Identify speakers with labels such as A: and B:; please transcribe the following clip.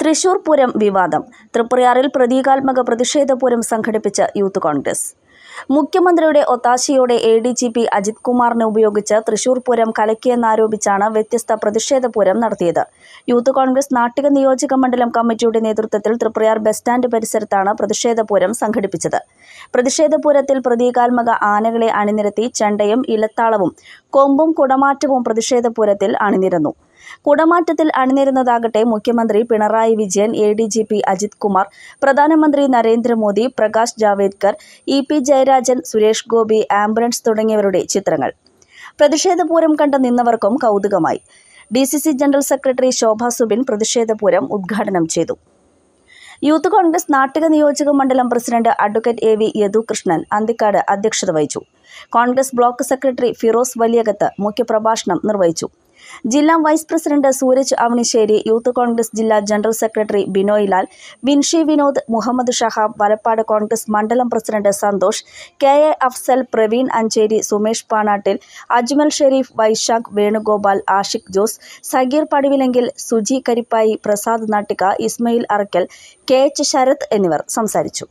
A: തൃശൂർ പൂരം വിവാദം. തൃപ്രയാറിൽ പ്രതീകാത്മക പ്രതിഷേധ പൂരം സംഘടിപ്പിച്ച യൂത്ത് കോൺഗ്രസ്. മുഖ്യമന്ത്രിയുടെ ഒത്താശയോടെ A D G P Ajith കുമാറിനെ ഉപയോഗിച്ച് തൃശൂർ പൂരം കലക്കിയെന്നാരോപിച്ചാണ് വ്യത്യസ്ത പ്രതിഷേധ പൂരം നടത്തിയത്. യൂത്ത് കോൺഗ്രസ് നാട്ടിക നിയോജക മണ്ഡലം കമ്മിറ്റിയുടെ നേതൃത്വത്തിൽ തൃപ്രയാർ ബസ് സ്റ്റാൻഡ് പരിസരത്താണ് പ്രതിഷേധ പൂരം സംഘടിപ്പിച്ചത്. പ്രതിഷേധ പൂരത്തിൽ പ്രതീകാത്മക ആനകളെ അണിനിരത്തി ചണ്ടയും ഇലത്താളവും കൊമ്പും കുടമാറ്റവും പ്രതിഷേധ പൂരത്തിൽ അണിനിരന്നു. കുടമാറ്റത്തിൽ അണിനിരുന്നതാകട്ടെ മുഖ്യമന്ത്രി Pinarayi Vijayan A D G P Ajith Kumar പ്രധാനമന്ത്രി Narendra Modi Prakash Javadekar E P Jayarajan Suresh Gopi ambulance തുടങ്ങിയവരുടെ ചിത്രങ്ങൾ. പ്രതിഷേധപൂരം കണ്ട് നിന്നവർക്കും കൗതുകമായി. D C C general secretary Shobha Subin പ്രതിഷേധപൂരം ഉദ്ഘാടനം ചെയ്തു. യൂത്ത് കോൺഗ്രസ് നാട്ടിക നിയോജക മണ്ഡലം president advocate A V Yadukrishnan Anthikad അധ്യക്ഷത വഹിച്ചു. കോൺഗ്രസ് ബ്ലോക്ക് സെക്രട്ടറി ഫിറോസ് വലിയകത്ത് മുഖ്യപ്രഭാഷണം നിർവഹിച്ചു. ജില്ലാ vice president Sooraj Avanissery youth Congress ജില്ലാ ജനറൽ സെക്രട്ടറി ബിനോയ് ലാൽ വിൻഷി വിനോദ് മുഹമ്മദ് ഷഹാബ് വലപ്പാട് കോൺഗ്രസ് മണ്ഡലം president Santhosh K A Afsal Praveen Ancheri Sumesh Panattil Ajmal Sharif Vaishakh Venugopal Ashiq Jose Sageer പടിവിലെങ്കിൽ Suji Karippayi Prasad Nattika Ismail Arakkal K H Sarath എന്നിവർ സംസാരിച്ചു.